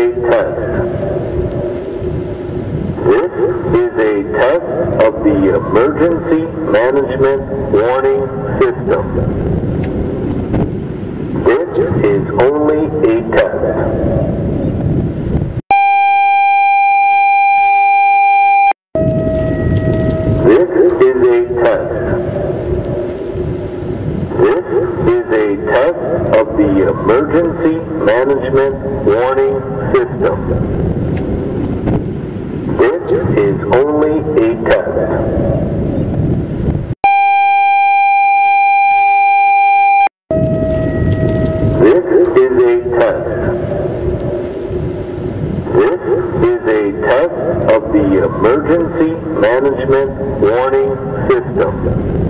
This is a test. This is a test of the emergency management warning system. This is only a test. This is a test. This is a test of the emergency management warning system. This is only a test. This is a test. This is a test of the emergency management warning system.